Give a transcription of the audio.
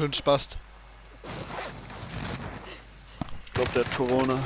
für ein Spaß? Ich glaube, der hat Corona.